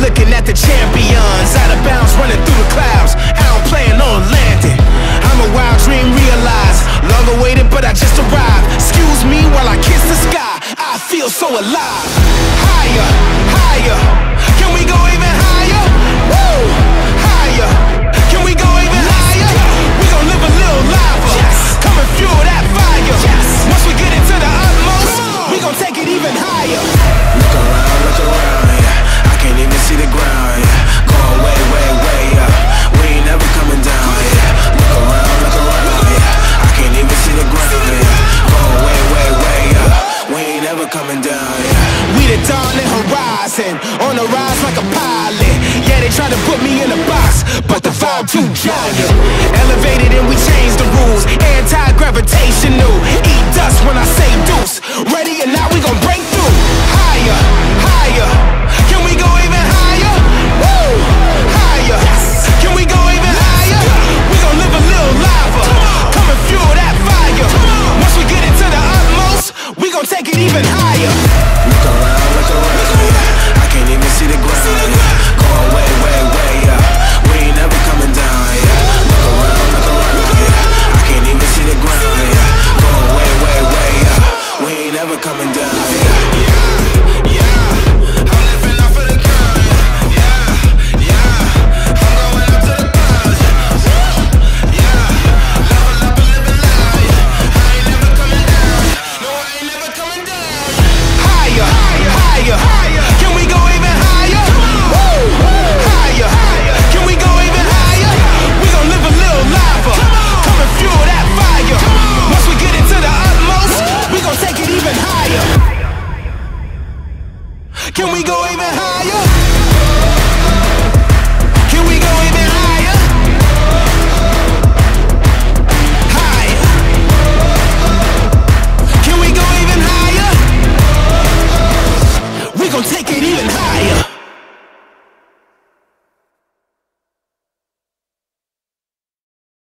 looking at the champions. Out of bounds, running through the clouds. On landing. I'm a wild dream realized. But I just arrived. Excuse me while I kiss the sky. I feel so alive. Higher, higher. Higher. Look around, look around, yeah. I can't even see the ground, yeah. Going way, way, way up. We ain't never coming down, yeah. Look around, look around, yeah. I can't even see the ground, yeah. Going way, way, way up. We ain't never coming down, yeah. We the dawn and horizon, on the rise like a pilot. Yeah, they try to put me in a box, but the vibe too giant. Look around, look around. I can't even see the ground. Going way, way, way up. We ain't coming down. Look around, look around, I can't even see the ground. Going way, way, way up. We ain't coming down. Yeah. Can we go even higher?